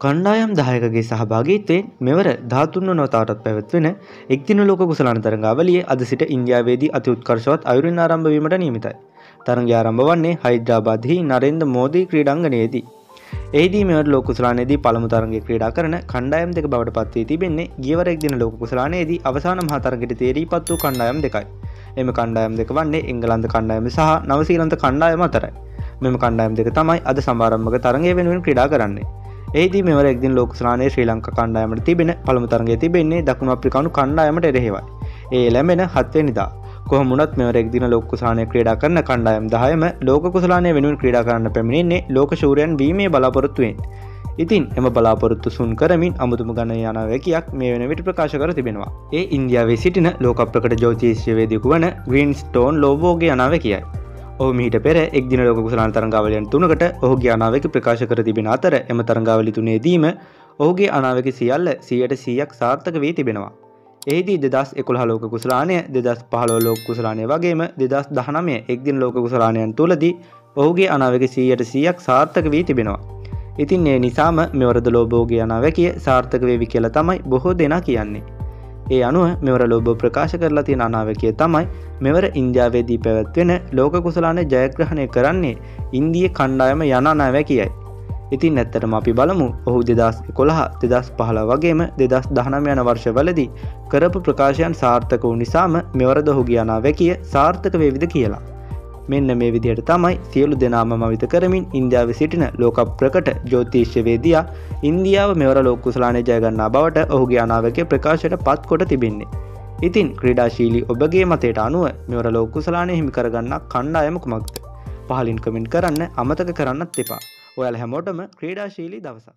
කණ්ඩායම් දායකගේ සහභාගීත්වයෙන් මෙවර ධාතුන්න නොතාටත් පැවැත්වෙන එක්දින ලෝක කුසලාන තරංගාවලිය අද සිට ඉන්දියාවේදී අති උත්කර්ශවත් අයුරින් ආරම්භ වීමට නියමිතයි. තරංගය ආරම්භ වන්නේ හයිද්‍රාබාදෙහි නරේන්ද්‍ර මෝදී ක්‍රීඩාංගණයේදී. එහිදී මෙවර ලෝක කුසලානයේදී පළමු තරගයේ ක්‍රීඩා කරන කණ්ඩායම් දෙක බවට පත් වී තිබෙන්නේ ගියවර එක්දින ලෝක කුසලානයේදී අවසාන මහා තරගයට තේරීපත් වූ කණ්ඩායම් දෙකයි. එම කණ්ඩායම් දෙක වන්නේ එංගලන්ත කණ්ඩායම සහ නවසීලන්ත කණ්ඩායම අතරයි. මෙම කණ්ඩායම් දෙක තමයි අද සමාරම්භක තරගය වෙනුවෙන් ක්‍රීඩා කරන්නේ. ඒදී මෙවර එක්දින ලෝක ස්නානයේ ශ්‍රී ලංක කණ්ඩායමට තිබෙන පළමු තරගේ තිබෙන්නේ දකුණු අප්‍රිකානු කණ්ඩායමට එරෙහිවයි. ඒ ලැබෙන හත්වේ නිදා කොහමුණත් මෙවර එක්දින ලෝක කුසානය ක්‍රඩා කරන කණ්ඩායම් දහයම ලෝක කුසලානය වෙනුවෙන් ක්‍රඩා කරන්න පැමිණෙන්නේ ලෝක ශූරයන් වීමේ බලාපොරොත්තුවෙන්. ඉතින් එම බලාපොරොත්තු සුන් කරමින් අමුතුම ගණ යනවැකයක් මේ වෙන විට ප්‍රකාශ කර තිබෙනවා. ඒ ඉන්දියාවේ සිටින ලෝකප්‍රකට ජෝතිශ්‍යවේදකු වන ග්‍රීන් ස්ටෝන් ලෝබෝගේ යනාව කියයි. ඔහු මීට පෙර එක්දින ලෝක කුසලාන තරංගාවලයන් තුනකට ඔහුගේ අනාවක ප්‍රකාශ කර තිබෙන අතර එම තරංගාවලි තුනේදීම ඔහුගේ අනාවක සියල්ල සියයට සීයක් සාර්ථක වී තිබෙනවා. ඒදී දෙදස් එකොළ ලෝක කුසලානය දෙදස් පහලෝ ලෝක කුසලානය වගේම දෙදස් දහනමය එක්දින ලෝක කුසලානයන් තුළදී ඔහුගේ අනාවක සීයට සීයක් සාර්ථක වී තිබෙනවා. ඉතින් ඒ නිසාම මෙවරද ලෝබෝගේ අනාවැකිය සාර්ථක වේවි කියලා තමයි බොහෝ දෙනා කියන්නේ. ඒ අනුව මෙවර ලෝබ ප්‍රකාශ කරලා තියෙන අනාවකය තමයි මෙවර ඉන්දියාවේදී පැවැත්වෙන ලෝක කුසලාන ජයග්‍රහණය කරන්නේ ඉන්දිය කණ්ඩායම යනනාවැ කියයි. ඉතින් ඇත්තටම අපි බලමු ඔහු දෙදස් කොළහ දෙදස් පහල වගේම දෙදස් දහනම යන වර්ෂවලදී කරපු ප්‍රකාශයන් සාර්ථක වූ නිසාම මෙවරද ඔහු ගියනාවැකිය සාර්ථක වේවිද කියලා. මෙන්න මේ විදිහට තමයි සියලු දෙනාම මවිත කරමින් ඉන්දියාව සිටින ලෝක ප්‍රකට ජෝතිශ්‍යවේදයා ඉන්දියාව මෙවර ලෝකුසලානය ජයගන්නා බවට ඔහුගේ අනාවක ප්‍රකාශයට පත් කොට තිබෙන්නේ. ඉතින් ක්‍රඩාශීලි ඔබගේ මතයට අනුව මෙවර ලෝකුසලානය හිමි කරගන්න කණ්ඩායම කුමක්ද. පහලින් කමෙන්ට් කරන්න අමතක කරන්නත් එපා. ඔයාල හැමෝටම ක්‍රඩාශීලි දවසා.